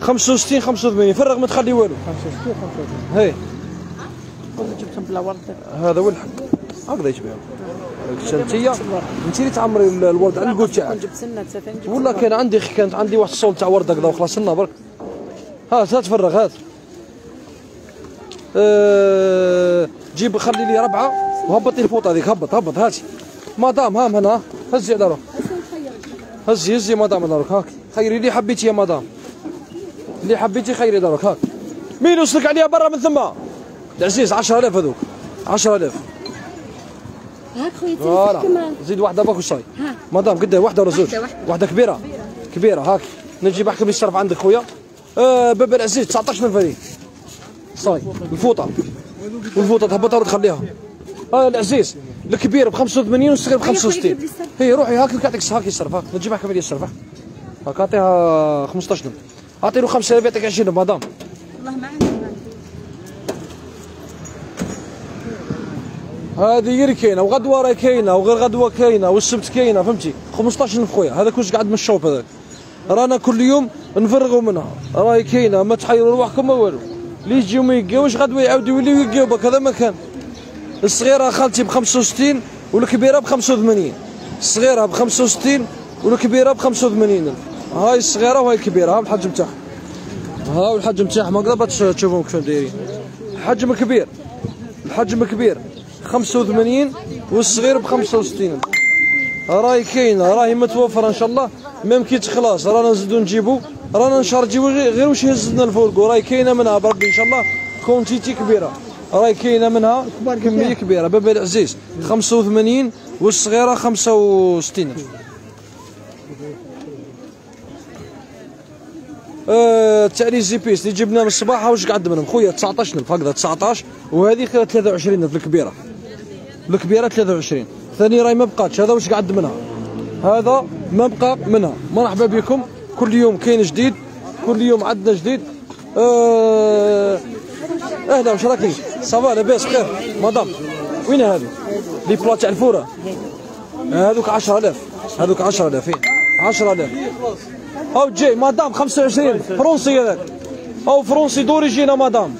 65 85 فرغ ما تخلي والو. 65 65 هي جبتهم بلا ورد هذا هو الحق. هكذا يشبه. انت انت اللي تعمري الورد. على القول تاعك جبت سنة والله كان عندي كانت عندي واحد الصول تاع ورد هكذا وخلصنا برك. هات هات فرغ هات. أه جيب خلي لي ربعة وهبط لي الفوطة هذيك. هبط هبط هاتي مدام هام هنا. هزي على روح هزي هزي مدام على روح هاك. خيري اللي حبيتي يا مدام اللي حبيتي خيري دارك هاك. مين وصلك عليها برا من ثم؟ العزيز 10000 هذوك. 10000 هاك خويا فوالا كمان. زيد واحدة باك وصاي. مدام قد واحدة ولا زوج. واحدة كبيرة. كبيرة. هاك. نجي بحكم لي الشرف عندك خويا؟ آه باب العزيز 19000 هذه صاي الفوطة. والفوطه تهبطها وتخليها. آه العزيز الكبير ب 85 والصغير ب 65 جيب لي الصرف. هي روحي هاك لك يعطيك هاك الصرف هاك نجي بحكم لي الصرف هاك. هاك اعطيها 15000 اعطي له 5000 يعطيك 20 مدام والله ما عندي هذه غير كاينة وغدوة راهي كاينة وغير غدوة كاينة والسبت كاينة فهمتي؟ 15000 خويا هذاك واش قاعد من الشوب هذاك. رانا كل يوم نفرغوا منها. راهي كاينة ما تحيروا رواحكم ما والو. اللي يجيو ما يلقاوش غدوة يعاودوا يوليو يلقاو بك هذا ما كان. الصغيرة خالتي ب 65 والكبيرة ب 85 الصغيرة ب 65 والكبيرة ب 85 هاي الصغيره وهاي الكبيره ها الحجم تاعها. ها الحجم تاعهم هكذا باش تشوفهم كيف دايرين. حجم كبير الحجم كبير 85 والصغير ب 65 راهي كاينة راهي متوفرة إن شاء الله. ميم كي تخلص رانا نزيدو نجيبو. رانا نشهر نجيبو غير واش يهز لنا الفولكو راهي كاينة منها بربي إن شاء الله. كونتيتي كبيرة. راهي كاينة منها كمية كبيرة. بابا العزيز 85 والصغيرة 65 آه، لي زي بيس اللي جبناه من الصباح واش قعد منهم؟ خويا 19000 هكذا 19 وهذه 23 في الكبيرة. الكبيرة 23 ثاني راهي ما بقاتش هذا واش قعد منها؟ هذا ما بقى منها. مرحبا بكم. كل يوم كاين جديد كل يوم عندنا جديد. آه أهلا واش راكي؟ صافا لاباس بخير. مدام وين هذو لي بلا تاع الفورة. هذوك 10000 هذوك 10000 10000 هاو جاي مدام 25 فرنسي هذاك. هاو فرنسي دوريجينا مدام.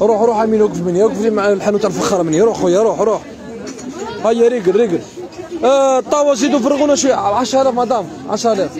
روح روح امين وقف مني وقف لي مع الحانوت الفخاره مني. روح خويا روح روح. هيا ريقل ريقل. آه زيدوا فرغونا شوية. 10000 مدام. 10000